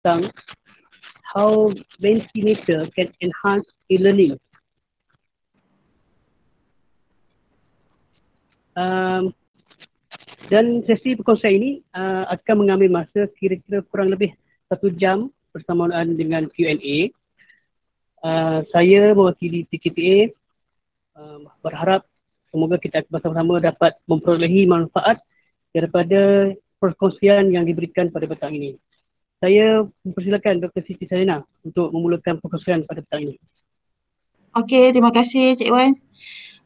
tentang how Mentimeter can enhance e-learning. Um, dan sesi perkongsian ini uh, akan mengambil masa kira-kira kurang lebih satu jam bersamaan dengan Q&A. Uh, saya mewakili PKPA uh, berharap semoga kita bersama-sama dapat memperolehi manfaat daripada perkongsian yang diberikan pada petang ini. Saya mempersilakan Dr. Siti Salina untuk memulakan perkongsian pada petang ini. Okey, terima kasih Cik Wan.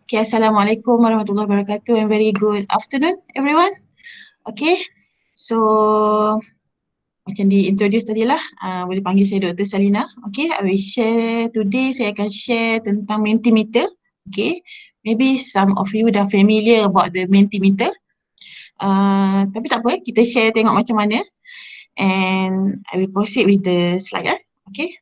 Okay, Assalamualaikum warahmatullahi wabarakatuh and very good afternoon everyone. Okay, so macam di introduce tadi lah, uh, boleh panggil saya Dr. Salina. Okay, I will share today, saya akan share tentang Mentimeter. Okay, maybe some of you dah familiar about the Mentimeter. Uh, tapi tak apa, kita share tengok macam mana. And I will proceed with the slide. Eh? Okay.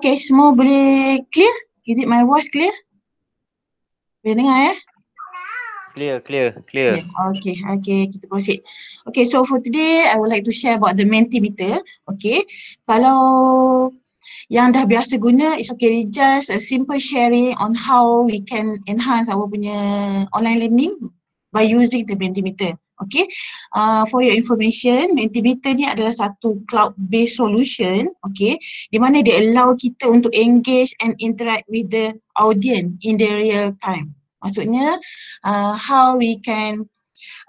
Okay, semua boleh clear? Is it my voice clear? Boleh dengar ya? Clear, clear, clear. Okay, okay, kita proceed. Okay, so for today, I would like to share about the Mentimeter. Okay, kalau yang dah biasa guna, it's okay, just a simple sharing on how we can enhance our punya online learning by using the Mentimeter. Okay, uh, for your information, Mentimeter ni adalah satu cloud-based solution, okay, di mana dia allow kita untuk engage and interact with the audience in the real time. Maksudnya, uh, how we can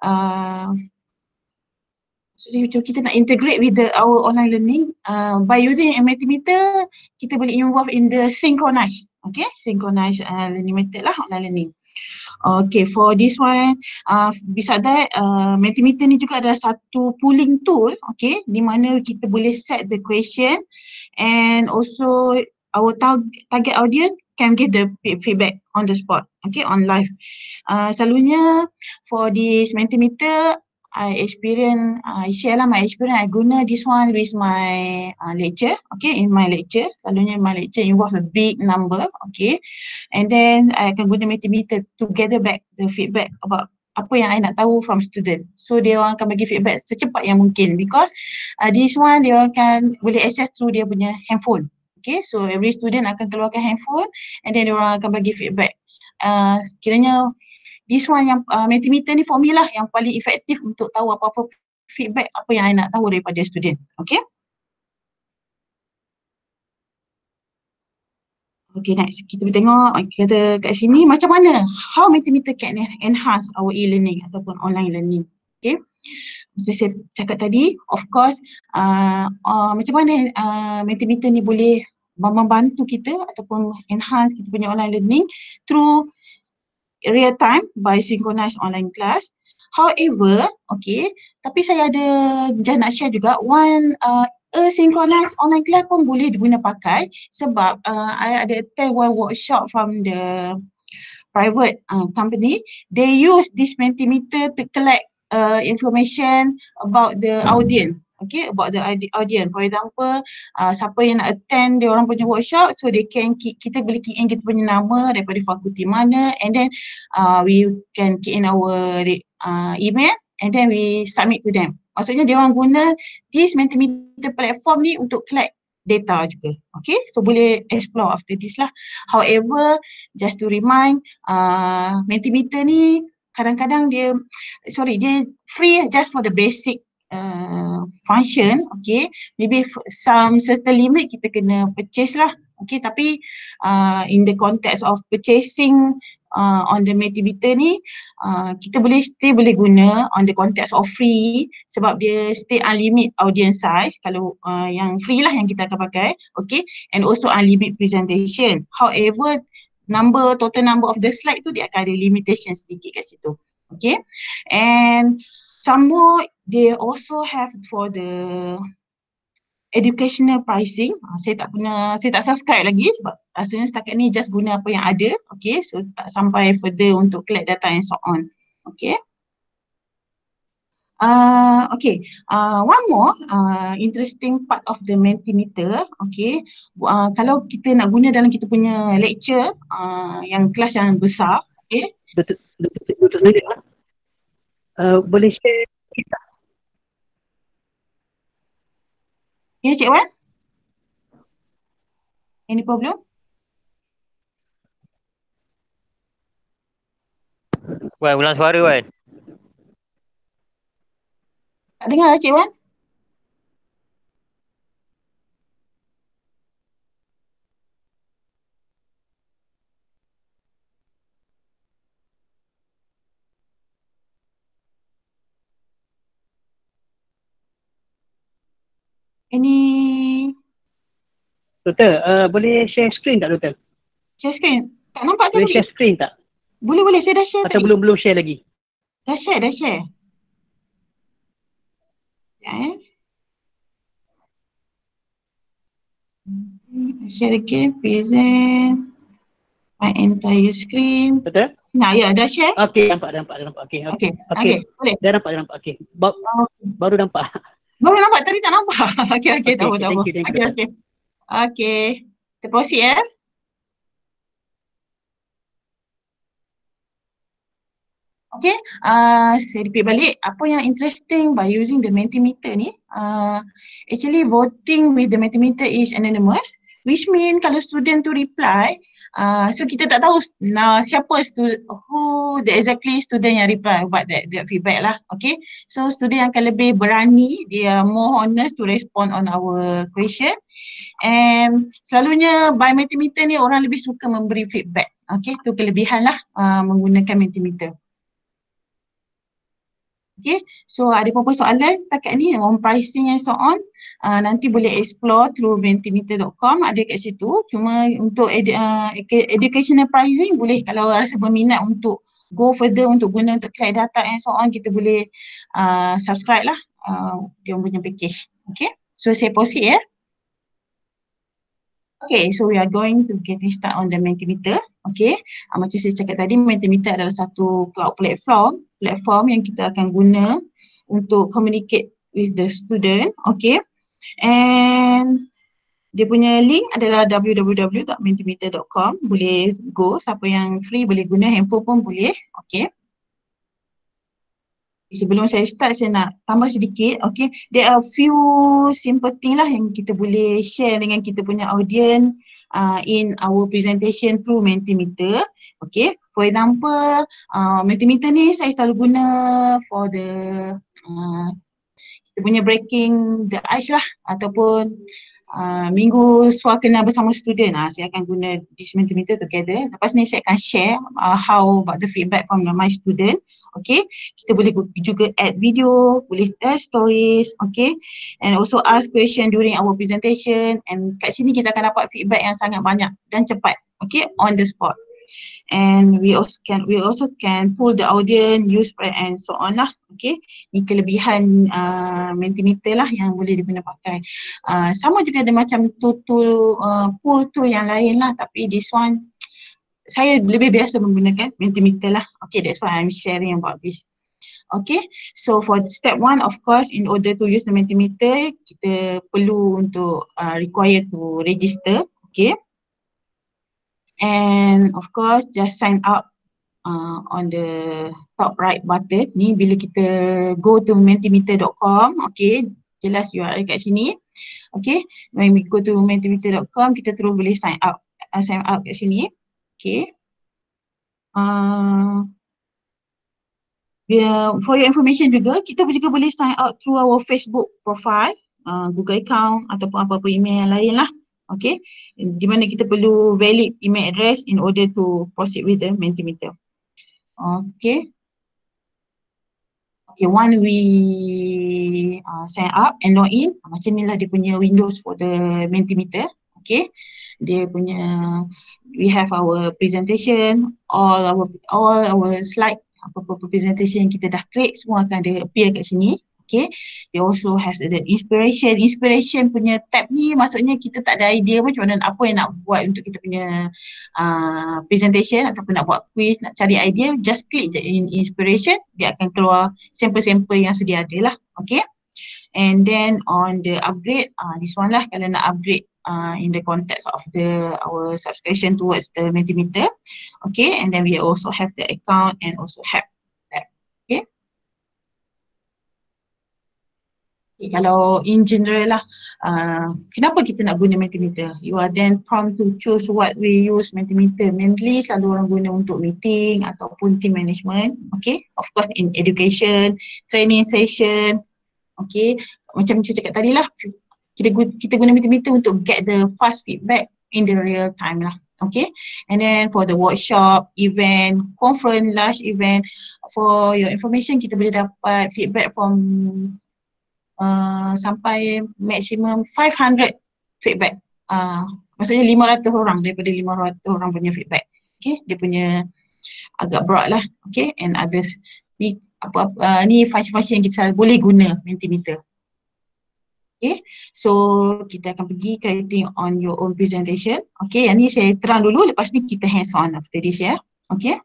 uh, kita nak integrate with the our online learning uh, by using a Mentimeter kita boleh involve in the synchronize. Okay? Synchronize uh, learning method lah online learning. Okay, for this one, uh, beside that, uh, Mentimeter ni juga adalah satu pooling tool, okay, di mana kita boleh set the question and also our target audience can get the feedback on the spot, okay, on live. Uh, selalunya for this Mentimeter, I experience, uh, I share lah my experience, I guna this one with my uh, lecture, okay, in my lecture. Selalunya my lecture involves a big number, okay. And then I akan guna Mentimeter to gather back the feedback about apa yang I nak tahu from student. So dia orang akan bagi feedback secepat yang mungkin because uh, this one dia orang akan boleh access through dia punya handphone. Okay, so every student akan keluarkan handphone and then orang akan bagi feedback. Uh, kiranya this one yang uh, Mentimeter ni formula yang paling efektif untuk tahu apa-apa feedback apa yang I nak tahu daripada student. Okay. Okay next, kita tengok kita kat sini macam mana how Mentimeter can enhance our e-learning ataupun online learning. Okay. Macam saya cakap tadi, of course uh, uh, macam mana uh, Mentimeter ni boleh membantu kita ataupun enhance kita punya online learning through real time by synchronized online class. However, okay, tapi saya ada just nak share juga one uh, asynchronous online class pun boleh diguna pakai sebab uh, I ada attend one workshop from the private uh, company. They use this Mentimeter to collect uh, information about the audience okay about the audience for example uh, siapa yang nak attend dia orang punya workshop so they can key, kita boleh key in kita punya nama daripada fakulti mana and then uh, we can key in our uh, email and then we submit to them maksudnya dia orang guna this Mentimeter platform ni untuk collect data juga. Okay, so boleh explore after this lah. However, just to remind, uh, Mentimeter ni kadang-kadang dia, sorry, dia free just for the basic uh, function okay? Maybe some certain limit kita kena purchase lah okay? Tapi uh, in the context of purchasing uh, on the Metimeter ni uh, kita boleh stay boleh guna on the context of free sebab dia stay unlimited audience size kalau uh, yang free lah yang kita akan pakai okay? And also unlimited presentation. However number total number of the slide tu dia akan ada limitation sedikit kat situ okay and some more they also have for the educational pricing. Uh, saya tak pernah, saya tak subscribe lagi sebab rasanya setakat ni just guna apa yang ada. Okay, so tak sampai further untuk collect data and so on. Okay. Uh, okay, uh, one more uh, interesting part of the Mentimeter, okay, uh, kalau kita nak guna dalam kita punya lecture uh, yang kelas yang besar, okay. Betul, betul, betul, betul sendiri. Uh, boleh share kita. Ya, Cik Wan? Any problem? Wan, ulang suara Wan. Tak dengar lah Cik Wan? Any Doktor, uh, boleh share screen tak doktor? share screen? Tak nampak ke? Boleh Boleh, share screen tak? boleh, boleh. Saya dah share Atau tadi. belum belum share lagi? Dah share, dah share. Sekejap eh. Hmm, Share again, present my entire screen. Betul? Nah, ya, dah share. Okey, nampak, dah nampak, dah nampak. Okey, okey. Okey, Okey. okey, boleh. Dah nampak, dah nampak. Okey. Ba- baru nampak. Baru nampak, tadi tak nampak. Okey, okey, Okey, tak apa, okey, tak apa. Okey, okey. Okey, kita proceed Okay, uh, saya repeat balik. Apa yang interesting by using the Mentimeter ni? Uh, actually voting with the Mentimeter is anonymous which mean kalau student tu reply uh, so kita tak tahu nah, siapa stu- who the exactly student yang reply buat that, that feedback lah. Okay? So student akan lebih berani dia more honest to respond on our question. And selalunya by Mentimeter ni orang lebih suka memberi feedback. Okay? Tu kelebihan lah uh, menggunakan Mentimeter Okay, so ada apa-apa soalan setakat ni. On pricing and so on. Uh, nanti boleh explore through mentimeter.com ada kat situ. Cuma untuk edu- uh, edu- educational pricing boleh kalau rasa berminat untuk go further untuk guna untuk collect data and so on kita boleh uh, subscribe lah uh, dia punya package. Okay? So saya proceed ya. Okay, so we are going to getting start on the Mentimeter. Okay, uh, macam saya cakap tadi, Mentimeter adalah satu cloud platform, platform yang kita akan guna untuk communicate with the student. Okay, and dia punya link adalah www.mentimeter.com. Boleh go, siapa yang free boleh guna handphone pun boleh. Okay. Sebelum saya start, saya nak tambah sedikit. Okay, there are few simple thing lah yang kita boleh share dengan kita punya audience uh, in our presentation through Mentimeter. Okay, for example, uh, Mentimeter ni saya selalu guna for the uh, kita punya breaking the ice lah ataupun uh, minggu suakena bersama student ah saya akan guna this Mentimeter together. Lepas ni saya akan share uh, how about the feedback from my student. Okay, kita boleh juga add video, boleh test stories, okay, and also ask question during our presentation and kat sini kita akan dapat feedback yang sangat banyak dan cepat, okay, on the spot. And we also can we also can pull the audience, use spread and so on lah, okay. Ni kelebihan uh, Mentimeter lah yang boleh diguna pakai. Uh, sama juga ada macam tool uh, pool tu yang lain lah tapi this one saya lebih biasa menggunakan Mentimeter lah. Okay, that's why I'm sharing about this. Okay, so for step one of course in order to use the Mentimeter kita perlu untuk uh, require to register. Okay. And of course just sign up uh, on the top right button ni. Bila kita go to mentimeter.com okay jelas URL kat sini okay. When we go to mentimeter.com kita terus boleh sign up uh, sign up kat sini okay. Uh, yeah, for your information juga kita juga boleh sign up through our Facebook profile uh, Google account ataupun apa-apa email yang lain lah okay di mana kita perlu valid email address in order to proceed with the Mentimeter okay Okay, one we uh, sign up and log in, macam ni lah dia punya windows for the Mentimeter. Okay, dia punya, we have our presentation, all our all our slide, apa-apa presentation yang kita dah create semua akan ada appear kat sini. Okay, they also has the inspiration. Inspiration punya tab ni maksudnya kita tak ada idea macam mana apa yang nak buat untuk kita punya uh, presentation ataupun nak buat quiz, nak cari idea, just click the in inspiration, dia akan keluar sampel-sampel yang sedia ada lah. Okay. And then on the upgrade, uh, this one lah kalau nak upgrade uh, in the context of the our subscription towards the Mentimeter. Okay, and then we also have the account and also have Okay, kalau in general lah, uh, kenapa kita nak guna Mentimeter? You are then prompt to choose what we use Mentimeter. Mainly selalu orang guna untuk meeting ataupun team management. Okay, of course in education, training session. Okay, macam saya cakap tadi lah, kita, kita guna Mentimeter untuk get the fast feedback in the real time lah. Okay, and then for the workshop, event, conference, large event, for your information kita boleh dapat feedback from uh, sampai maksimum 500 feedback. Uh, maksudnya 500 orang daripada 500 orang punya feedback. Okay, dia punya agak broad lah. Okay, and others. Ni apa, apa uh, ni function-function yang kita boleh guna Mentimeter. Okay, so kita akan pergi creating on your own presentation. Okay, yang ni saya terang dulu lepas ni kita hands on after this ya. Okay.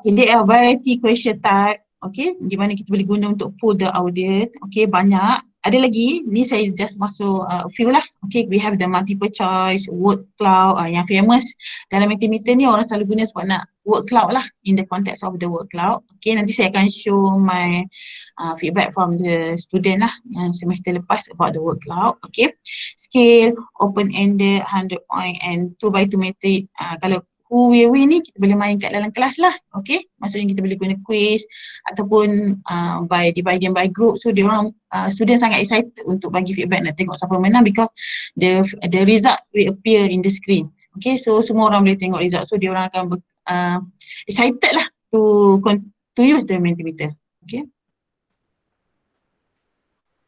Okay, there are variety question type okay, di mana kita boleh guna untuk pull the audience, okay, banyak. Ada lagi, ni saya just masuk uh, few lah, okay, we have the multiple choice, word cloud uh, yang famous dalam Mentimeter ni orang selalu guna sebab nak word cloud lah in the context of the word cloud. Okay, nanti saya akan show my uh, feedback from the student lah yang semester lepas about the word cloud, okay. Scale, open-ended, 100 point and 2 by 2 metric, uh, kalau will win ni kita boleh main kat dalam kelas lah okay? Maksudnya kita boleh guna quiz ataupun uh, by dividing by group. So dia orang uh, student sangat excited untuk bagi feedback nak tengok siapa menang because the the result will appear in the screen okay? So semua orang boleh tengok result. So dia orang akan uh, excited lah to to use the Mentimeter okay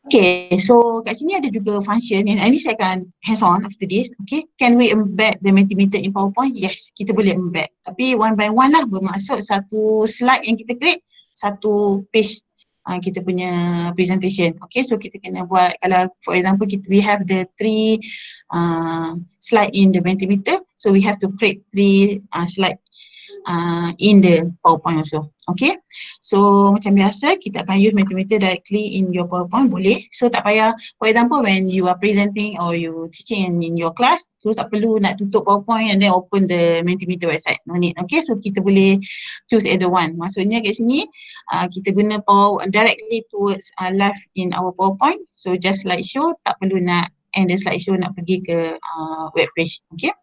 Okay, so kat sini ada juga function yang ini saya akan hands on after this. Okay, can we embed the Mentimeter in PowerPoint? Yes, kita boleh embed. Tapi one by one lah bermaksud satu slide yang kita create, satu page uh, kita punya presentation. Okay, so kita kena buat kalau for example kita we have the three uh, slide in the Mentimeter, so we have to create three uh, slide uh, in the PowerPoint also. Okay. So macam biasa kita akan use Mentimeter directly in your PowerPoint boleh. So tak payah for example when you are presenting or you teaching in, your class so tak perlu nak tutup PowerPoint and then open the Mentimeter website. No need. Okay. So kita boleh choose either one. Maksudnya kat sini uh, kita guna power directly towards uh, live in our PowerPoint. So just like show tak perlu nak and the slideshow nak pergi ke uh, web page. Okay.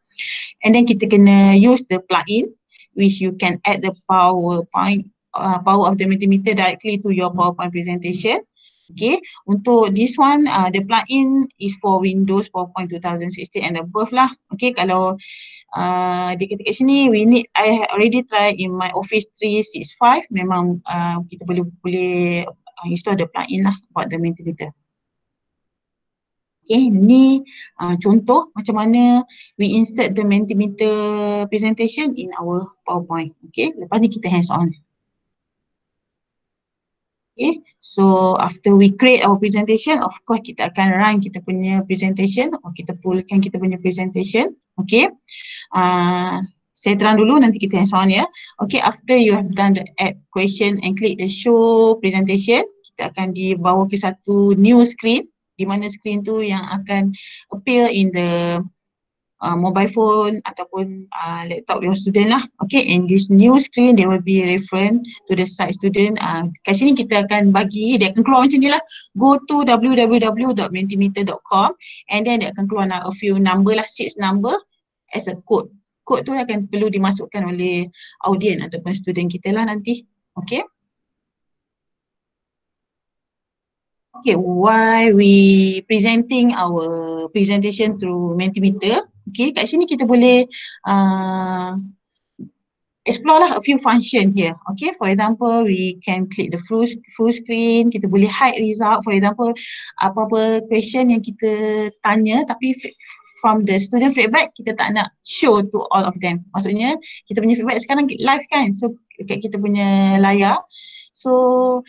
And then kita kena use the plugin which you can add the PowerPoint uh, power of the Mentimeter directly to your PowerPoint presentation. Okay, untuk this one, uh, the plugin is for Windows PowerPoint 2016 and above lah. Okay, kalau uh, dia kata kat sini, we need, I already try in my Office 365, memang uh, kita boleh boleh uh, install the plugin lah buat the Mentimeter. Okay, ni uh, contoh macam mana we insert the Mentimeter presentation in our PowerPoint. Okay, lepas ni kita hands on. Okay, so after we create our presentation, of course kita akan run kita punya presentation or kita pullkan kita punya presentation. Okay, uh, saya terang dulu nanti kita hands on ya. Okay, after you have done the add question and click the show presentation, kita akan dibawa ke satu new screen di mana screen tu yang akan appear in the uh, mobile phone ataupun uh, laptop your student lah. Okay, and this new screen they will be referring to the site student. Uh, kat sini kita akan bagi, dia akan keluar macam ni lah. Go to www.mentimeter.com and then dia akan keluar a few number lah, six number as a code. Code tu akan perlu dimasukkan oleh audien ataupun student kita lah nanti. Okay. Okay, why we presenting our presentation through Mentimeter. Okay, kat sini kita boleh uh, explore lah a few function here. Okay, for example, we can click the full, full screen. Kita boleh hide result. For example, apa-apa question yang kita tanya tapi from the student feedback, kita tak nak show to all of them. Maksudnya, kita punya feedback sekarang live kan. So, kita punya layar. So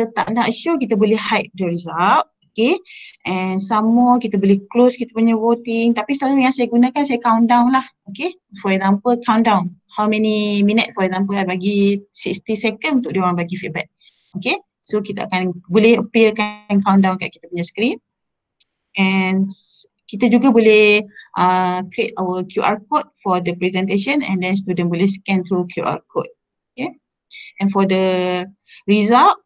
kita tak nak show kita boleh hide the result. Okay. And more kita boleh close kita punya voting. Tapi selalu yang saya gunakan saya count down lah. Okay. For example countdown. How many minutes for example I bagi 60 second untuk dia orang bagi feedback. Okay. So kita akan boleh appearkan countdown kat kita punya screen. And kita juga boleh uh, create our QR code for the presentation and then student boleh scan through QR code. Okay. And for the result,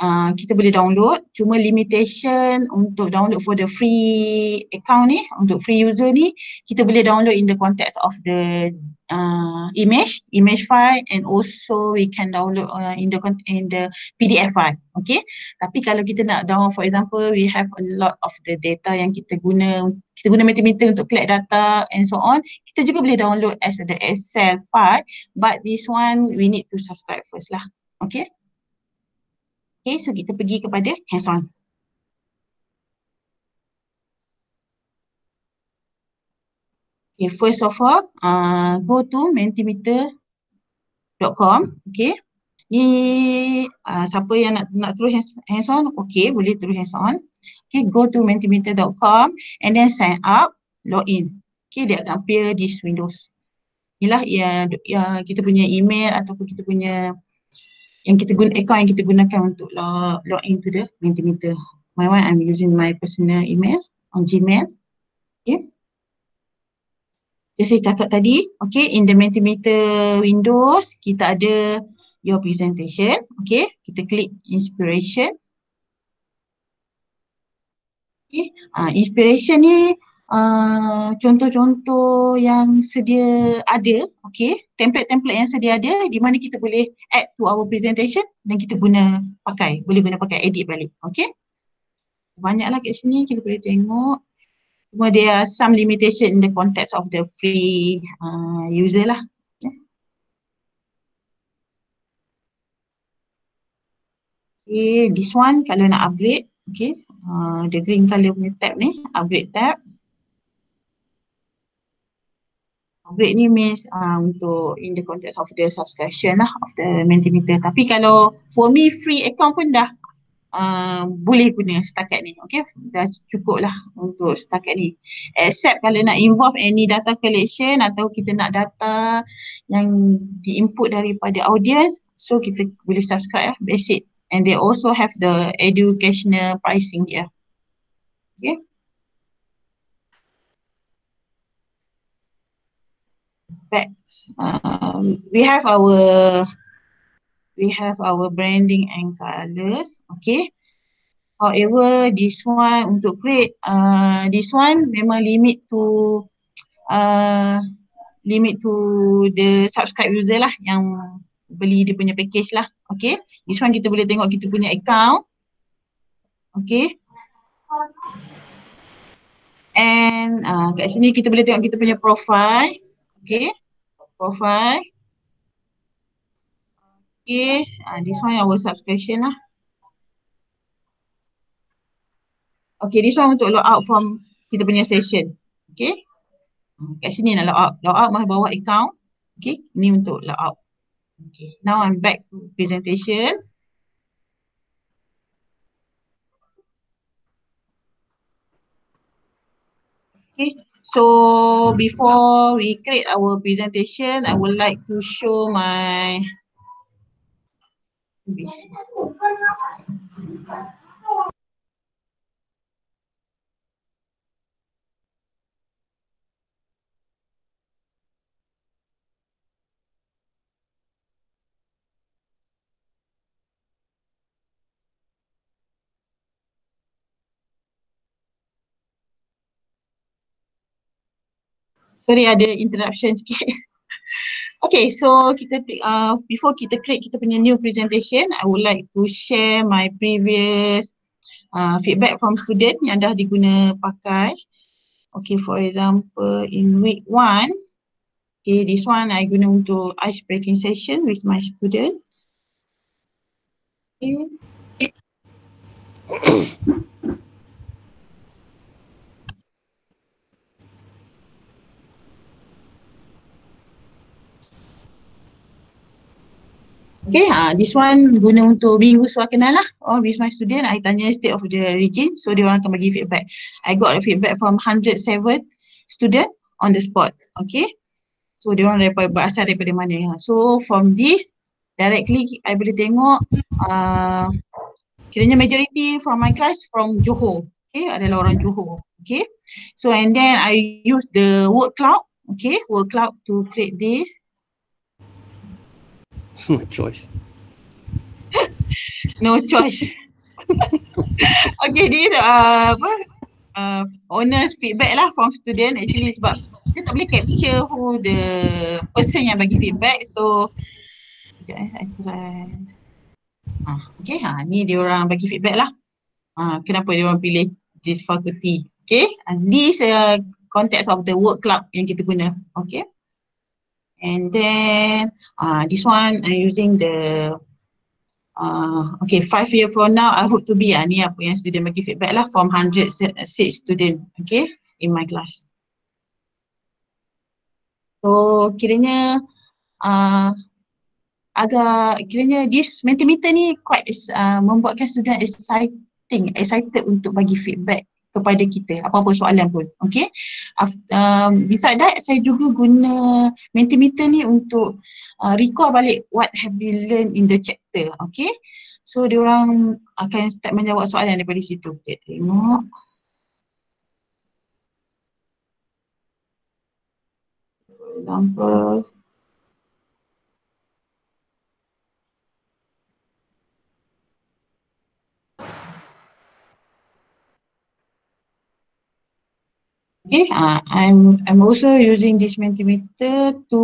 uh, kita boleh download. Cuma limitation untuk download for the free account ni, untuk free user ni, kita boleh download in the context of the uh, image, image file and also we can download uh, in the in the PDF file. Okay. Tapi kalau kita nak download for example we have a lot of the data yang kita guna kita guna Mentimeter untuk collect data and so on. Kita juga boleh download as the Excel file but this one we need to subscribe first lah. Okay. Okay so kita pergi kepada hands on. Okay, first of all, uh, go to mentimeter.com. Okay. Ni uh, siapa yang nak nak terus hands, on, okay, boleh terus hands on. Okay, go to mentimeter.com and then sign up, login. Okay, dia akan appear this windows. Inilah ya, ya kita punya email ataupun kita punya yang kita guna account yang kita gunakan untuk log, login to the Mentimeter. My one I'm using my personal email on Gmail. Okay. Jadi saya cakap tadi, okay, in the Mentimeter Windows, kita ada your presentation, okay, kita klik inspiration. Okay, uh, inspiration ni uh, contoh-contoh yang sedia ada, okay, template-template yang sedia ada di mana kita boleh add to our presentation dan kita guna pakai, boleh guna pakai edit balik, okay. Banyaklah kat sini kita boleh tengok Cuma there are some limitation in the context of the free uh, user lah. Okay, this one kalau nak upgrade, okay, uh, the green color punya tab ni, upgrade tab. Upgrade ni means uh, untuk in the context of the subscription lah of the Mentimeter. Tapi kalau for me free account pun dah uh, boleh guna setakat ni. Okay, dah cukup lah untuk setakat ni. Except kalau nak involve any data collection atau kita nak data yang diinput daripada audience, so kita boleh subscribe lah, basic. And they also have the educational pricing here. Okay. Back. Um, we have our we have our branding and colors. Okay. However, this one untuk create, uh, this one memang limit to uh, limit to the subscribe user lah yang beli dia punya package lah. Okay. This one kita boleh tengok kita punya account. Okay. And uh, kat sini kita boleh tengok kita punya profile. Okay. Profile. Okay, uh, this one our subscription lah. Okay, this one untuk log out from kita punya session. Okay. Kat sini nak log out. Log out masa bawah account. Okay, ni untuk log out. Okay, now I'm back to presentation. Okay, so before we create our presentation, I would like to show my Sorry ada interruption sikit. Okay, so kita uh, before kita create kita punya new presentation, I would like to share my previous uh, feedback from student yang dah diguna pakai. Okay, for example, in week one, okay, this one I guna untuk ice breaking session with my student. Okay. Okay, uh, this one guna untuk minggu soal kenal lah. Oh, with my student, I tanya state of the region. So, dia orang akan bagi feedback. I got a feedback from 107 student on the spot. Okay. So, dia orang daripada, berasal daripada mana. So, from this, directly I boleh tengok uh, kiranya majority from my class from Johor. Okay, adalah orang Johor. Okay. So, and then I use the word cloud. Okay, word cloud to create this. No choice. no choice. okay, this uh, apa? Uh, honest feedback lah from student actually sebab kita tak boleh capture who the person yang bagi feedback so sekejap eh, I try. Ah, okay, ha, ni dia orang bagi feedback lah. Ah, kenapa dia orang pilih this faculty. Okay, and this uh, context of the work club yang kita guna. Okay. And then uh, this one I'm using the uh, okay five year from now I hope to be uh, ni apa yang student bagi feedback lah from 106 student okay in my class. So kiranya uh, agak kiranya this mentimeter ni quite uh, membuatkan student exciting excited untuk bagi feedback kepada kita. Apa-apa soalan pun. Okay um, beside that saya juga guna mentimeter ni untuk uh, recall balik what have been learned in the chapter. Okay so dia orang akan start menjawab soalan daripada situ. Kita tengok. Example Okay, uh, I'm I'm also using this Mentimeter to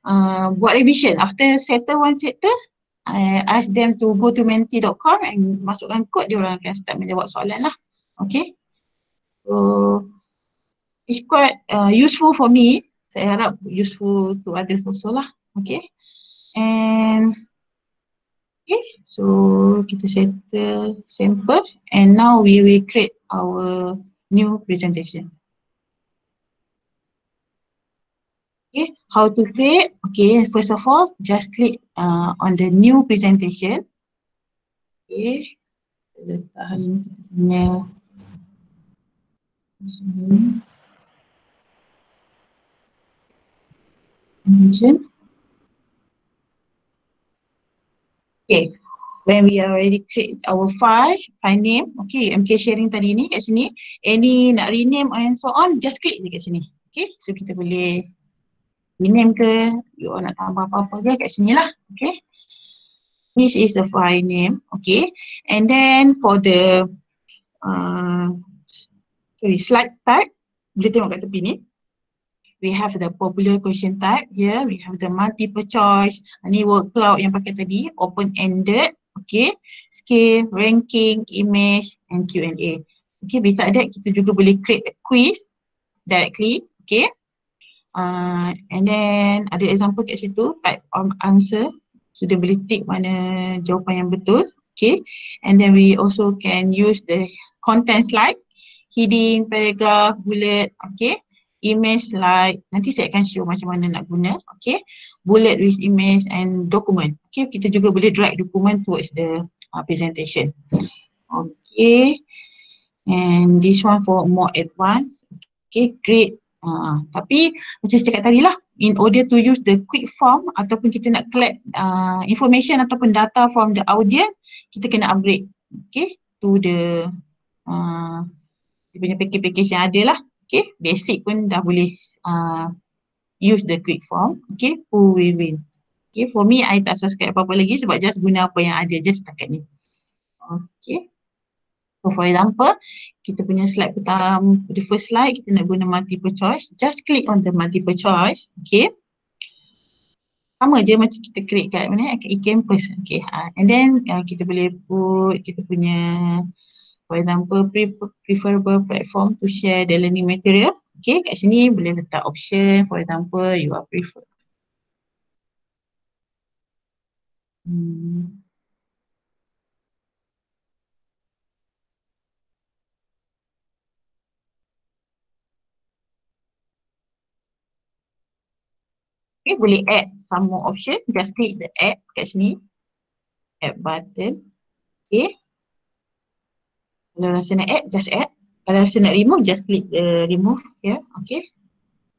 uh, buat revision. After settle one chapter, I ask them to go to menti.com and masukkan kod dia orang akan start menjawab soalan lah. Okay. So, it's quite uh, useful for me. Saya harap useful to others also lah. Okay. And Okay, so kita settle sample and now we will create our new presentation. Okay, how to create? Okay, first of all, just click uh, on the new presentation. Okay, presentation. Okay, when we already create our file, file name, okay, MK sharing tadi ni kat sini, any nak rename and so on, just click je kat sini. Okay, so kita boleh rename ke, you nak tambah apa-apa ke kat sini lah, okay. This is the file name, okay. And then for the uh, sorry, slide type, boleh tengok kat tepi ni. We have the popular question type here, we have the multiple choice, ni word cloud yang pakai tadi, open-ended, okay. Scale, ranking, image and Q&A. Okay, beside that kita juga boleh create a quiz directly, okay. Uh, and then ada example kat situ, type of answer. Sudah boleh tick mana jawapan yang betul. Okay. And then we also can use the content slide, heading, paragraph, bullet. Okay. Image slide. Nanti saya akan show macam mana nak guna. Okay. Bullet with image and document. Okay. Kita juga boleh drag document towards the uh, presentation. Okay. And this one for more advanced. Okay. Create Uh, tapi macam saya cakap tadi lah, in order to use the quick form ataupun kita nak collect uh, information ataupun data from the audience, kita kena upgrade okay, to the uh, dia punya package-package yang ada lah. Okay, basic pun dah boleh uh, use the quick form. Okay, who will win. Okay, for me, I tak subscribe apa-apa lagi sebab just guna apa yang ada just setakat ni. Okay. So for example, kita punya slide pertama, the first slide kita nak guna multiple choice. Just click on the multiple choice, okay. Sama je macam kita create kat mana, kat e-campus, okay. Uh, and then uh, kita boleh put kita punya, for example, pre preferable platform to share the learning material. Okay, kat sini boleh letak option, for example, you are prefer. Hmm. Okay, boleh add some more option. Just click the add kat sini. Add button. Okay. Kalau rasa nak add, just add. Kalau rasa nak remove, just click the remove. Yeah, okay.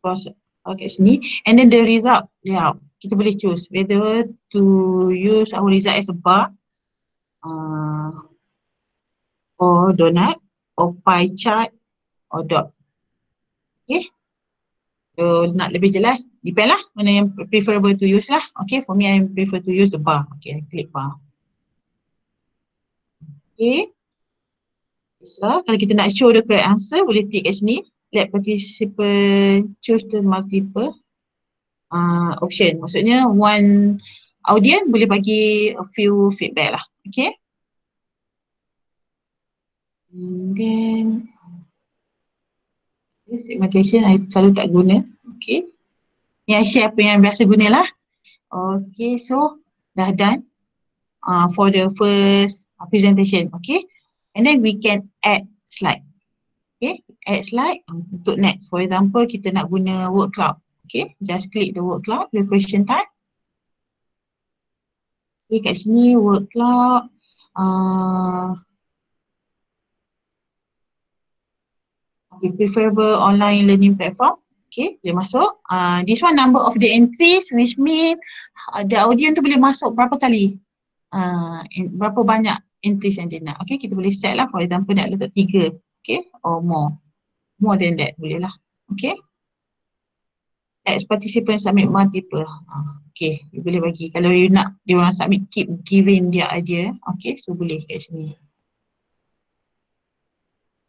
Uh, kat sini. And then the result layout. Kita boleh choose whether to use our result as a bar uh, or donut or pie chart or dot. Okay. So nak lebih jelas, depend lah mana yang preferable to use lah. Okay, for me I prefer to use the bar. Okay, I click bar. Okay. So, kalau kita nak show the correct answer, boleh tick kat sini. Let participant choose the multiple uh, option. Maksudnya one audience boleh bagi a few feedback lah. Okay. And then segmentation I selalu tak guna. Okay. Ni I share apa yang biasa guna lah. Okay, so dah done uh, for the first uh, presentation. Okay. And then we can add slide. Okay, add slide um, untuk next. For example, kita nak guna word cloud. Okay, just click the word cloud, the question type. Okay, kat sini word cloud. Uh, okay, preferable online learning platform. Okay, boleh masuk. Uh, this one number of the entries which mean uh, the audience tu boleh masuk berapa kali. Uh, in, berapa banyak entries yang dia nak. Okay, kita boleh set lah for example nak letak tiga. Okay, or more. More than that boleh lah. Okay. As participant submit multiple. Uh, okay, you boleh bagi. Kalau you nak dia orang submit keep giving their idea. Okay, so boleh kat sini.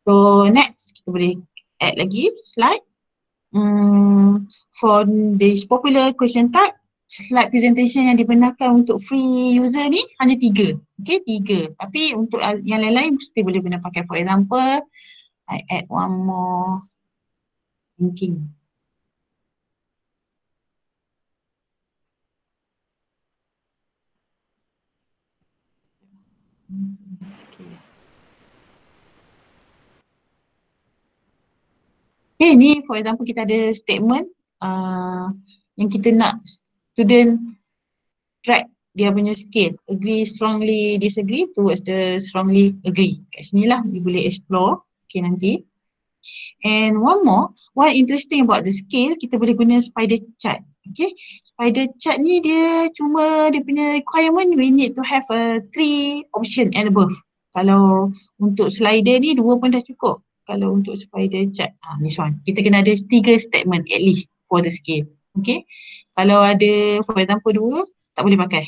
So next kita boleh add lagi slide. Hmm, for this popular question type, slide presentation yang dibenarkan untuk free user ni hanya tiga. Okay, tiga. Tapi untuk yang lain-lain mesti boleh guna pakai. For example, I add one more thinking. Okay, ni for example kita ada statement uh, yang kita nak student track dia punya skill. Agree, strongly disagree towards the strongly agree. Kat sini lah you boleh explore. Okay nanti. And one more, what interesting about the scale, kita boleh guna spider chart. Okay, spider chart ni dia cuma dia punya requirement we need to have a three option and above. Kalau untuk slider ni dua pun dah cukup kalau untuk spider chart, ah this one. Kita kena ada tiga statement at least for the scale. Okay. Kalau ada for example dua, tak boleh pakai.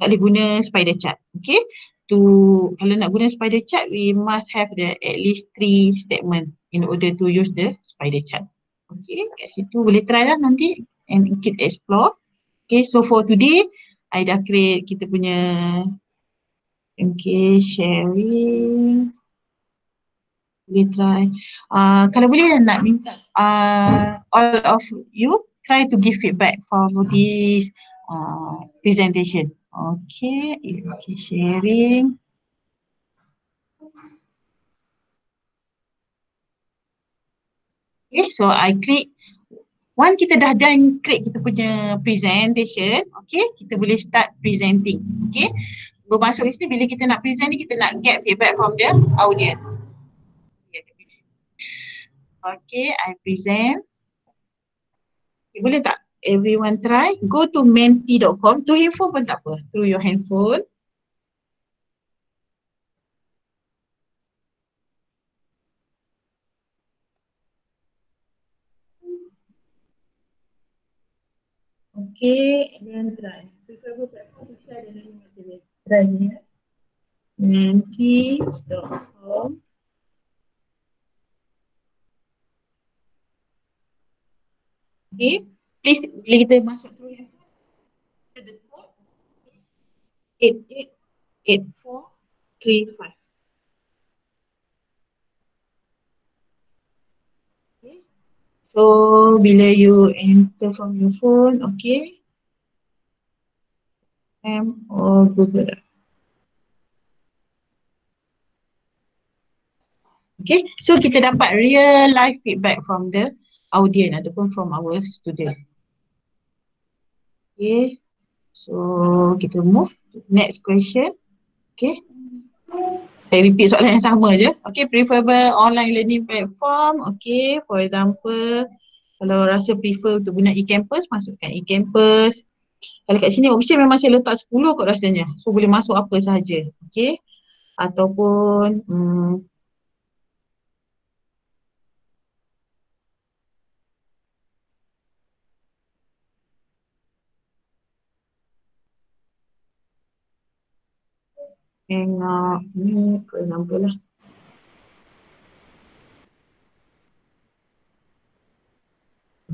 Tak boleh guna spider chart. Okay. To, kalau nak guna spider chart, we must have the at least three statement in order to use the spider chart. Okay, kat situ boleh try lah nanti and kita explore. Okay, so for today, I dah create kita punya okay, sharing boleh try. Uh, kalau boleh nak minta uh, all of you try to give feedback for this uh, presentation. Okay, okay, sharing. Okay, so I click. One kita dah done create kita punya presentation. Okay, kita boleh start presenting. Okay, bermasuk di sini bila kita nak present ni kita nak get feedback from the audience. Okay, I present. Okay, boleh tak everyone try? Go to menti.com. To handphone pun tak apa. Through your handphone. Okay, then try. Try ya. Menti.com. Okay, please bila kita masuk eight eight four three five. Okay, so bila you enter from your phone, okay, M or Google. Okay, so kita dapat real life feedback from the audience ataupun from our student. Okay. So kita move next question. Okay. Saya repeat soalan yang sama je. Okay, preferable online learning platform. Okay, for example, kalau rasa prefer untuk guna e-campus, masukkan e-campus. Kalau kat sini option memang saya letak 10 kot rasanya. So boleh masuk apa sahaja. Okay. Ataupun hmm, tengok ni for example.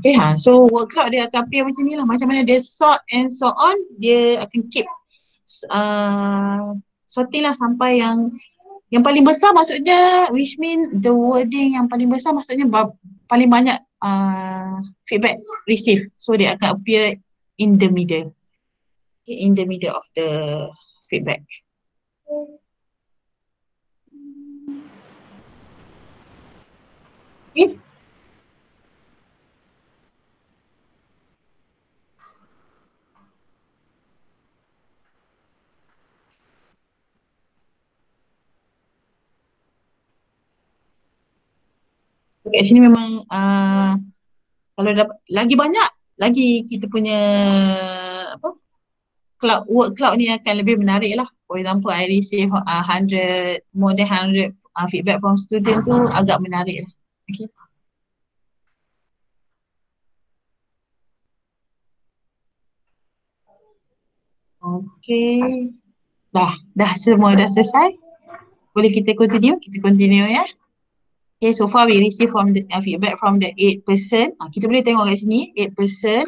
Okay ha, so word cloud dia akan appear macam ni lah. Macam mana dia sort and so on, dia akan keep uh, sorting lah sampai yang yang paling besar maksudnya which mean the wording yang paling besar maksudnya paling banyak uh, feedback receive. So dia akan appear in the middle. Okay, in the middle of the feedback. Okay. Kat sini memang uh, kalau dapat lagi banyak lagi kita punya apa cloud work cloud ni akan lebih menarik lah. For example, I receive uh, 100, more than 100 uh, feedback from student tu agak menarik lah. Okay. Okay. Dah, dah semua dah selesai. Boleh kita continue? Kita continue ya. Okay, so far we receive from the uh, feedback from the 8 person. Uh, kita boleh tengok kat sini, 8 person.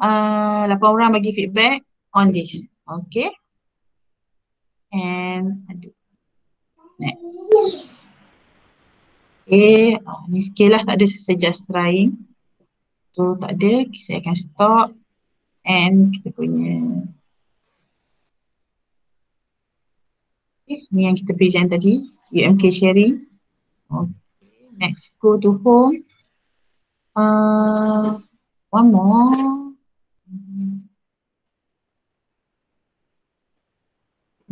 Uh, 8 orang bagi feedback on this. Okay. And next. Okay, oh, ni skill lah tak ada suggest trying. So tak ada, saya akan stop. And kita punya Okay, ni yang kita present tadi, UMK sharing. Okay, next go to home. Uh, one more.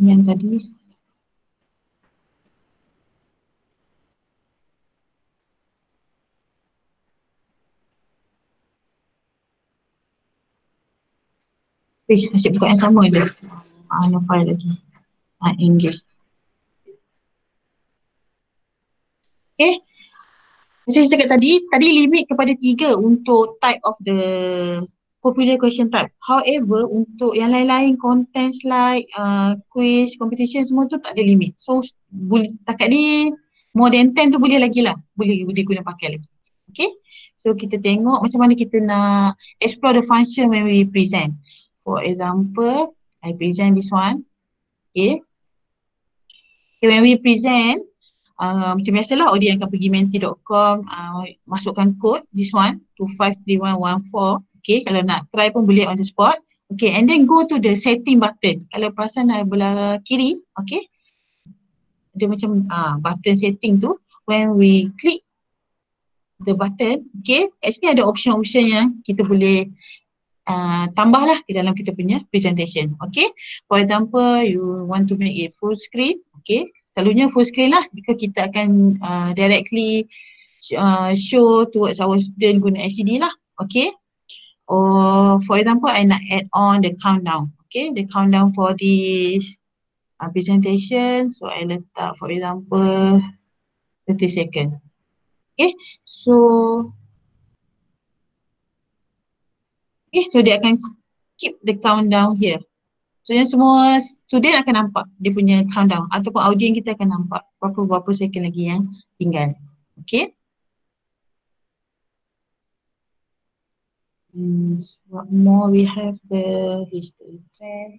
Yang tadi. Eh, nasib buka yang sama je. Ah, no file lagi uh, engaged. Okay. Macam saya cakap tadi, tadi limit kepada tiga untuk type of the popular question type. However, untuk yang lain-lain content like uh, quiz, competition semua tu tak ada limit. So, boleh takat ni more than 10 tu boleh lagi lah. Boleh, boleh guna pakai lagi. Okay. So, kita tengok macam mana kita nak explore the function when we present. For example, I present this one. Okay. Okay, when we present, uh, macam biasalah audience akan pergi menti.com, uh, masukkan code, this one, 253114. Okay, kalau nak try pun boleh on the spot. Okay, and then go to the setting button. Kalau perasan ada belah kiri, okay. Dia macam uh, button setting tu. When we click the button, okay, sini ada option-option yang kita boleh uh, tambahlah ke dalam kita punya presentation. Okay, for example, you want to make it full screen, okay. Selalunya full screen lah jika kita akan uh, directly uh, show towards our student guna LCD lah, okay. Or for example, I nak add on the countdown, okay. The countdown for this uh, presentation, so I letak for example 30 second. Okay, so Okay, so dia akan keep the countdown here. So yang semua student akan nampak dia punya countdown ataupun audience kita akan nampak berapa-berapa second lagi yang tinggal. Okay. Hmm, what more we have the history.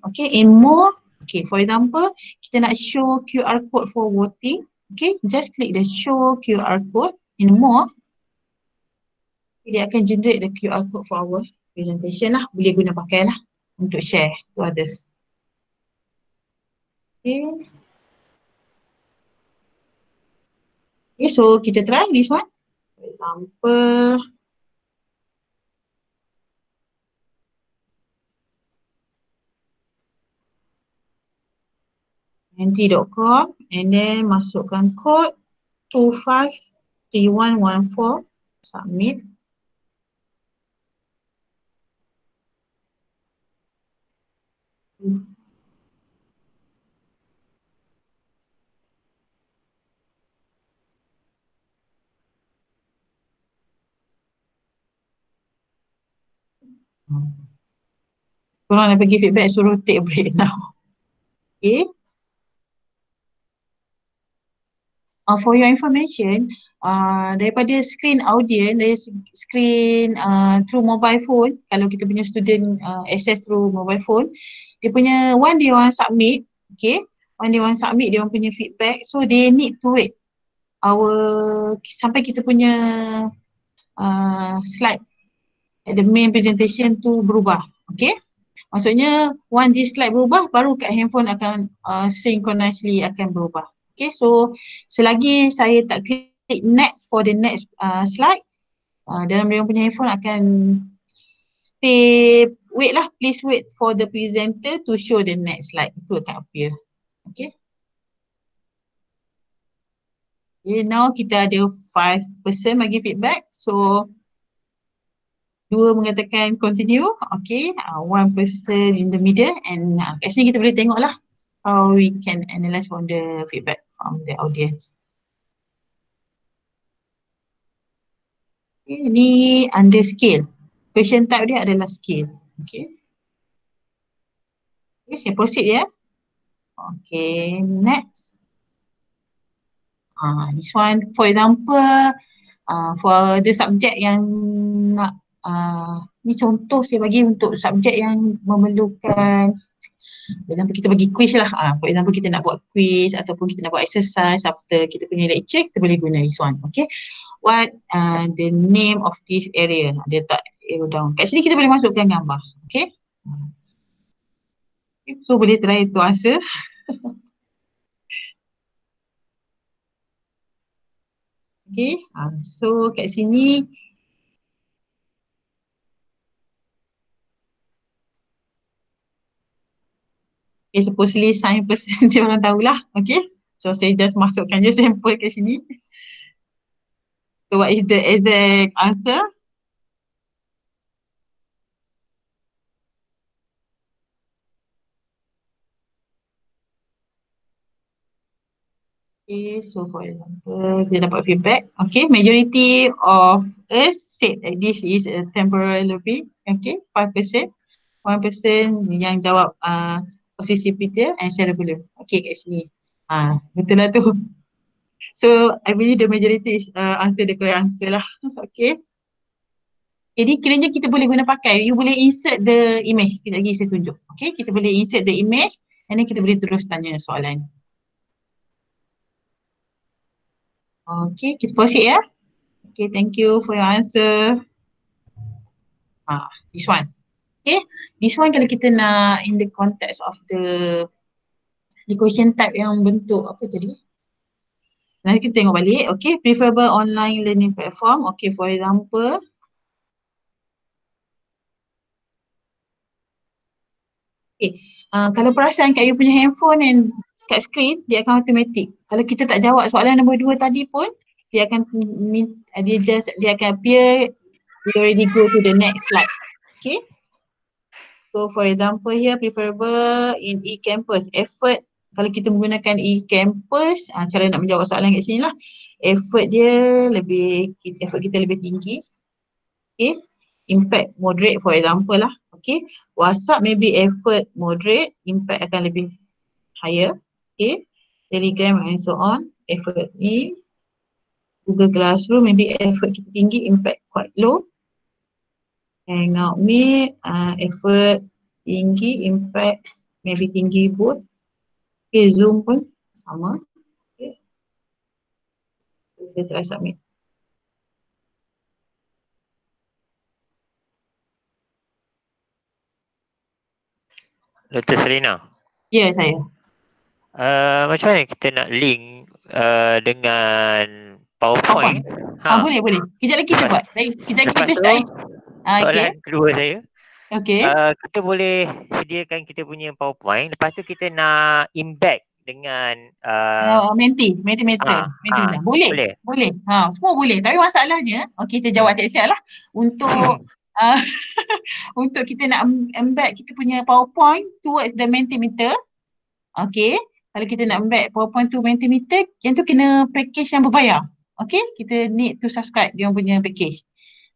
Okay, in more, okay, for example, kita nak show QR code for voting. Okay, just click the show QR code in more. Dia akan generate the QR code for our presentation lah boleh guna pakai lah untuk share to others. Okay. Okay so kita try this one. For example. entry.com and then masukkan code 253114 submit Korang nak bagi feedback suruh take break now. Okay. Uh, for your information, uh, daripada screen audience, dari screen uh, through mobile phone, kalau kita punya student uh, access through mobile phone, dia punya one day orang submit, okay, one day orang submit dia orang punya feedback, so they need to wait our sampai kita punya uh, slide at the main presentation tu berubah, okay. Maksudnya one this slide berubah baru kat handphone akan uh, synchronously akan berubah. Okay, so selagi saya tak klik next for the next uh, slide, uh, dalam dia punya handphone akan stay, wait lah, please wait for the presenter to show the next slide. Itu akan appear. Okay. Okay, now kita ada five person bagi feedback. So, dua mengatakan continue. Okay, uh, one person in the middle and uh, kat sini kita boleh tengok lah how we can analyze from the feedback from the audience. Okay, ini under skill. Question type dia adalah skill. Okay. Okay, saya proceed ya. Okay, next. Uh, this one, for example, uh, for the subject yang nak, uh, ni contoh saya bagi untuk subjek yang memerlukan For example, kita bagi quiz lah. Uh, for example, kita nak buat quiz ataupun kita nak buat exercise after kita punya lecture, kita boleh guna this one. Okay. What uh, the name of this area? Dia tak arrow down. Kat sini kita boleh masukkan gambar. Okay. okay. So, boleh try to answer. okay. Uh, so, kat sini Okay, supposedly sign person dia orang tahulah. Okay. So saya just masukkan je sampel ke sini. So what is the exact answer? Okay, so for example, dia dapat feedback. Okay, majority of us said that this is a temporary lobby. Okay, 5%. 1% yang jawab uh, posisi Peter and cerebellum. Okay kat sini. Ha, betul lah tu. So I believe the majority is uh, answer the correct answer lah. okay. Jadi kiranya kita boleh guna pakai. You boleh insert the image. Sekejap lagi saya tunjuk. Okay. Kita boleh insert the image and then kita boleh terus tanya soalan. Okay. Kita proceed ya. Okay. Thank you for your answer. Ah, this one. Okay, this one kalau kita nak in the context of the the question type yang bentuk apa tadi? Nanti kita tengok balik. Okay, preferable online learning platform. Okay, for example. Okay, uh, kalau perasan kat you punya handphone and kat screen, dia akan automatic. Kalau kita tak jawab soalan nombor dua tadi pun, dia akan dia just dia akan appear we already go to the next slide. Okay. So for example here preferable in e-campus. Effort kalau kita menggunakan e-campus uh, cara nak menjawab soalan kat sini lah. Effort dia lebih effort kita lebih tinggi. Okay. Impact moderate for example lah. Okay. WhatsApp maybe effort moderate impact akan lebih higher. Okay. Telegram and so on. Effort ni Google Classroom maybe effort kita tinggi impact quite low Hangout Meet, uh, effort tinggi, impact maybe tinggi both. Okay, Zoom pun sama. Okay. Saya try submit. Dr. Selina. Ya, yeah, saya. Uh, macam mana kita nak link uh, dengan PowerPoint? Ha. Ah, boleh, boleh. Kejap lagi kita buat. Kejap lagi kita start. Ah, soalan okay. kedua saya. Okay. Uh, kita boleh sediakan kita punya PowerPoint. Lepas tu kita nak embed dengan uh, Uh, menti, menti-menti. Ah, menti ah, boleh. boleh. Boleh. Ha, semua boleh. Tapi masalahnya, okey saya jawab siap-siap lah. Untuk uh, untuk kita nak em- embed kita punya PowerPoint towards the Mentimeter. Okey. Kalau kita nak embed PowerPoint to Mentimeter, yang tu kena package yang berbayar. Okey. Kita need to subscribe dia punya package.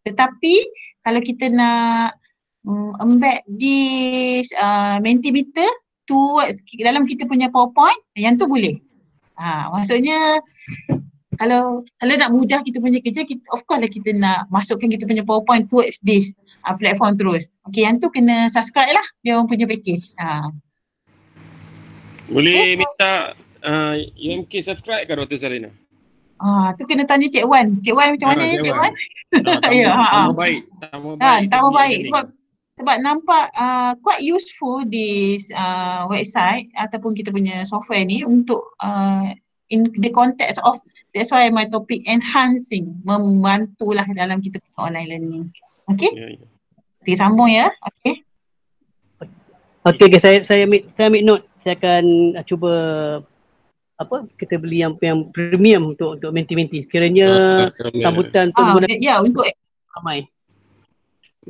Tetapi kalau kita nak um, embed di uh, Mentimeter towards dalam kita punya PowerPoint, yang tu boleh. Ha, maksudnya kalau kalau nak mudah kita punya kerja, kita, of course lah kita nak masukkan kita punya PowerPoint towards this uh, platform terus. Okay, yang tu kena subscribe lah dia orang punya package. Ha. Boleh Eh, so- minta uh, UMK subscribe ke Dr. Salina? Ah, tu kena tanya Cik Wan. Cik Wan macam Ah, mana Cik ya Cik Wan. Wan? Ah, Ya, ha, tambah, ha. tambah baik. Tambah Ha, baik. tambah baik sebab sebab nampak uh, quite useful this uh, website ataupun kita punya software ni untuk uh, in the context of that's why my topic enhancing membantulah dalam kita punya online learning. Okay, Ya, ya. kita sambung ya. Okay. Okey, okay, saya saya ambil saya ambil note. Saya akan uh, cuba apa kita beli yang yang premium untuk untuk menti-menti. Sekiranya Ah, sambutan tu Ah, menggunakan ya untuk ramai.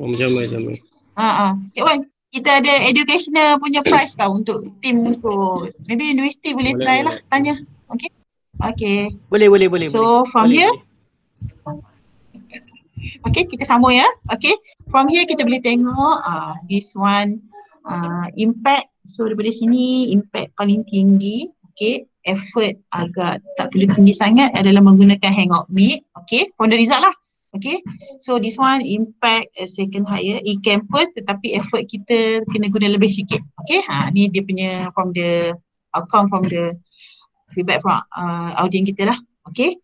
Oh, macam mana, macam mana. ah ah. Cik Wan, kita ada educational punya price tau untuk team untuk maybe universiti boleh Boleh, try lah boleh. tanya. Okay. Okay. Boleh boleh boleh. So boleh. from Boleh, here boleh. Okay, kita sambung ya. Okay, from here kita boleh tengok uh, this one uh, impact. So daripada sini impact paling tinggi. Okay, effort agak tak perlu tinggi sangat adalah menggunakan Hangout Meet. Okay, from the result lah. Okay, so this one impact a second higher e-campus tetapi effort kita kena guna lebih sikit. Okay, ha, ni dia punya from the outcome from the feedback from uh, audience kita lah. Okay.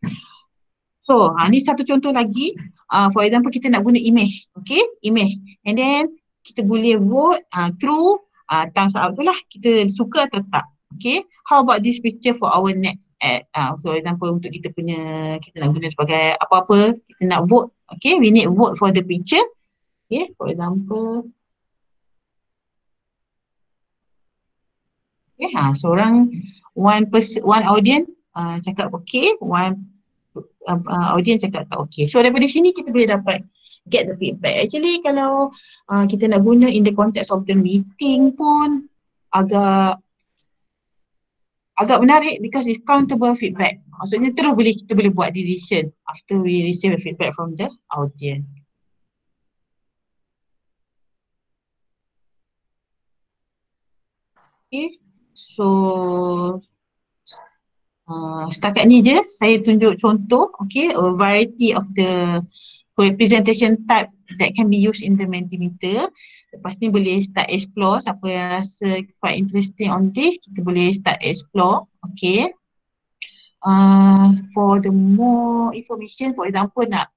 So, ha, ni satu contoh lagi. Uh, for example, kita nak guna image. Okay, image. And then, kita boleh vote uh, through uh, thumbs up tu lah. Kita suka atau tak. Okay, how about this picture for our next ad? Uh, for example, untuk kita punya, kita nak guna sebagai apa-apa, kita nak vote. Okay, we need vote for the picture. Okay, for example. Okay, ha, seorang, one person, one audience uh, cakap okay, one uh, audience cakap tak okay. So daripada sini kita boleh dapat get the feedback. Actually kalau uh, kita nak guna in the context of the meeting pun agak agak menarik because it's countable feedback. Maksudnya terus boleh kita boleh buat decision after we receive feedback from the audience. Okay, so Uh, setakat ni je saya tunjuk contoh okay a variety of the presentation type that can be used in the Mentimeter. Lepas ni boleh start explore siapa yang rasa quite interesting on this kita boleh start explore okay. Uh, for the more information for example nak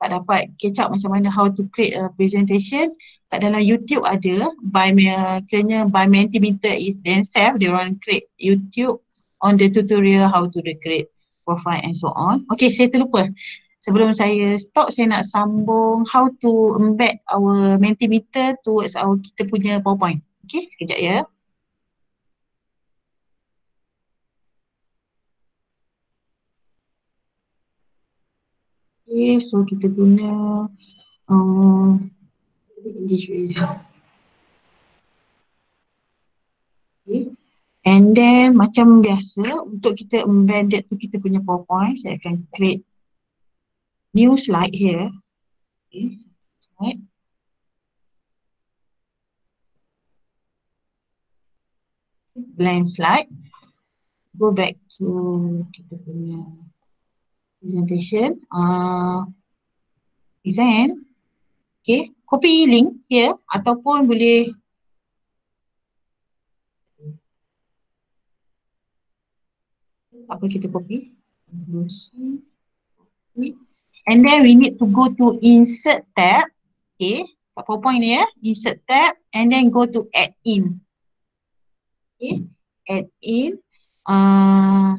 tak dapat catch up macam mana how to create a presentation kat dalam YouTube ada by uh, kiranya by Mentimeter is themselves they orang create YouTube on the tutorial how to recreate profile and so on. Okay, saya terlupa. Sebelum saya stop, saya nak sambung how to embed our Mentimeter towards our kita punya PowerPoint. Okay, sekejap ya. Okay, so kita guna way. Okay. And then macam biasa untuk kita embedded tu kita punya PowerPoint, saya akan create new slide here. Okay, slide. Blank slide. Go back to kita punya presentation. Uh, design. Okay, copy link here ataupun boleh apa kita copy and then we need to go to insert tab okay kat PowerPoint ni ya insert tab and then go to add in okay add in uh,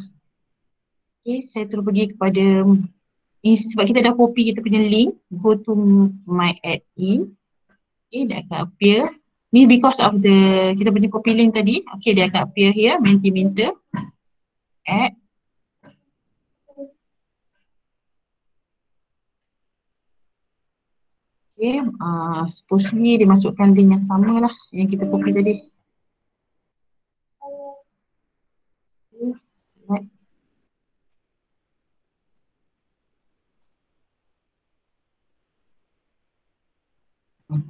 okay saya terus pergi kepada sebab kita dah copy kita punya link go to my add in okay dia akan appear Ni because of the kita punya copy link tadi. Okay, dia akan appear here, Mentimeter. Add. Okay, uh, supposedly dia masukkan link yang sama lah yang kita copy tadi. Okay.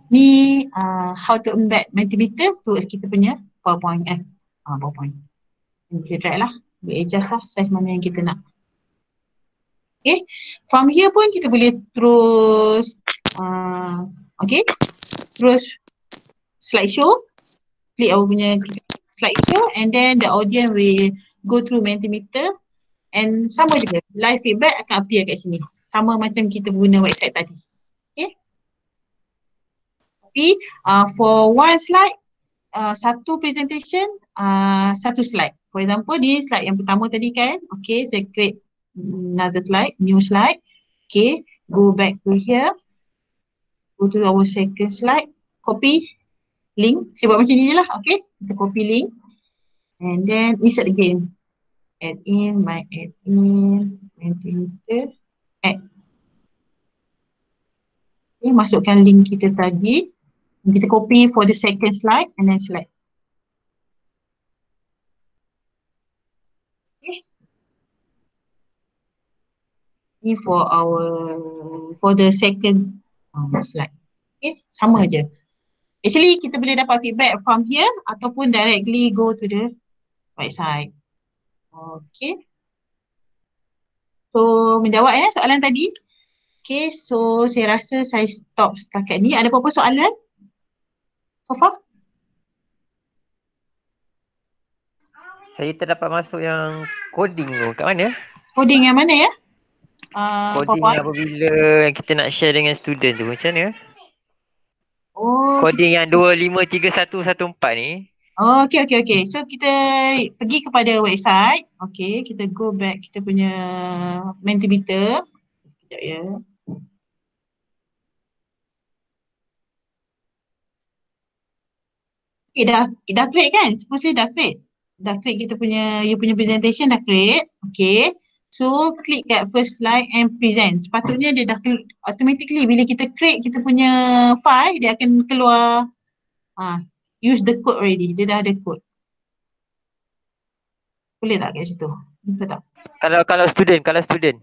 Ni uh, how to embed Mentimeter tu kita punya PowerPoint eh. Uh, PowerPoint. Kita drag lah. We adjust lah size mana yang kita nak. Okay. From here pun kita boleh terus uh, okay. Terus slideshow. Klik our punya slideshow and then the audience will go through Mentimeter. And sama juga live feedback akan appear kat sini. Sama macam kita guna website tadi. Tapi uh, for one slide uh, satu presentation uh, satu slide. For example ni slide yang pertama tadi kan? Okay saya create another slide new slide. Okay go back to here go to our second slide. Copy link. Saya buat macam ni je lah. Okay. Kita copy link. And then insert again. Add in my add in ventilator add. Okay, masukkan link kita tadi. Kita copy for the second slide and then. Ini for our, for the second um, slide. Okay, sama je. Actually kita boleh dapat feedback from here ataupun directly go to the website. Okay. So menjawab ya soalan tadi. Okay, so saya rasa saya stop setakat ni. Ada apa-apa soalan? so far? Saya terdapat masuk yang coding tu. Kat mana? Coding yang mana ya? Uh, coding PowerPoint? apabila yang kita nak share dengan student tu. Macam mana? Oh, Coding yang 253114 ni. oh okay, okay, okay. So kita pergi kepada website. Okay, kita go back kita punya Mentimeter. Sekejap ya. Okay, dah, dah create kan? Supposedly dah create. Dah create kita punya, you punya presentation dah create. Okay. So, klik kat first slide and present. Sepatutnya dia dah automatically bila kita create kita punya file, dia akan keluar ha, use the code already. Dia dah ada code. Boleh tak kat situ? Betul tak? Kalau kalau student, kalau student.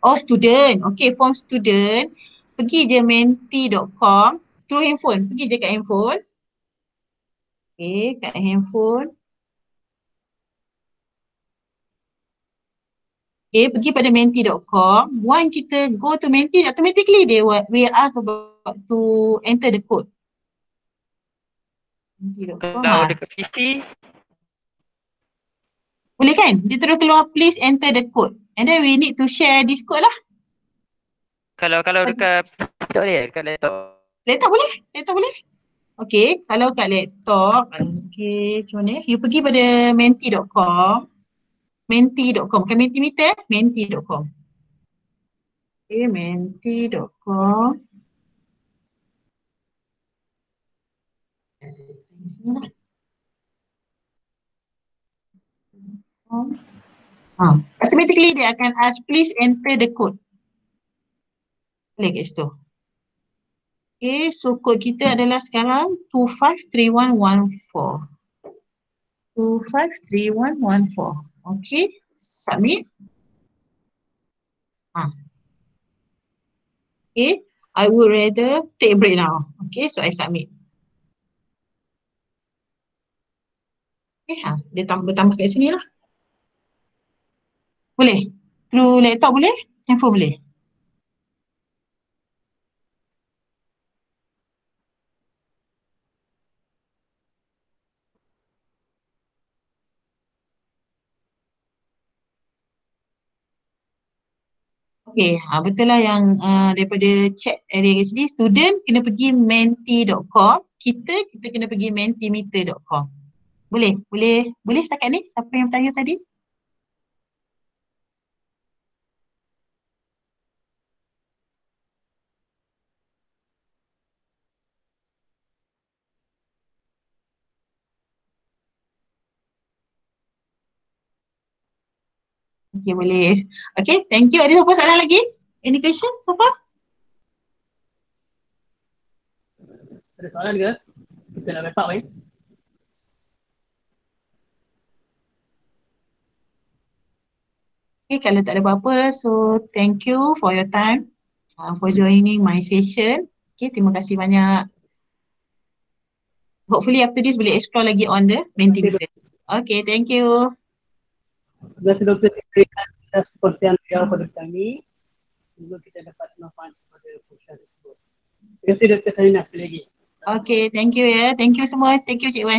Oh, student. Okay, form student. Pergi je menti.com. Through handphone. Pergi je kat handphone. Okay, kat handphone. Okay, pergi pada menti.com. One kita go to menti, automatically they will, will ask about to enter the code. Menti.com. Kalau Ha. dekat PC, Boleh kan? Dia terus keluar please enter the code. And then we need to share this code lah. kalau kalau dekat tak boleh dekat laptop. Laptop boleh? Laptop boleh? Okay, kalau kat laptop, okay, macam mana? You pergi pada menti.com. Menti.com, bukan mentimeter, menti.com. Okay, menti.com. Ha, automatically dia akan ask please enter the code. Boleh kat situ. Okay, so kod kita adalah sekarang 253114. 253114. Okay, submit. Ha. Okay, I would rather take a break now. Okay, so I submit. Okay, ha, dia tambah-tambah kat sini lah. Boleh? Through laptop boleh? Handphone boleh? Okay, ha, betul lah yang uh, daripada chat sini, student kena pergi menti.com, kita, kita kena pergi mentimeter.com. Boleh? Boleh? Boleh setakat ni? Siapa yang bertanya tadi? Okay, boleh. Okay, thank you. Ada siapa soalan lagi? Any question so far? Ada soalan ke? Kita nak wrap up eh. Okay, kalau tak ada apa-apa, so thank you for your time uh, for joining my session. Okay, terima kasih banyak. Hopefully after this boleh explore lagi on the Mentimeter. Okay, thank you. Terima kasih Dr. Fikri atas perkongsian beliau pada kami. Semoga kita dapat manfaat pada perkongsian tersebut. Terima kasih Dr. Salina sekali lagi. Okay, thank you ya. Thank you semua. Thank you Cik Wan.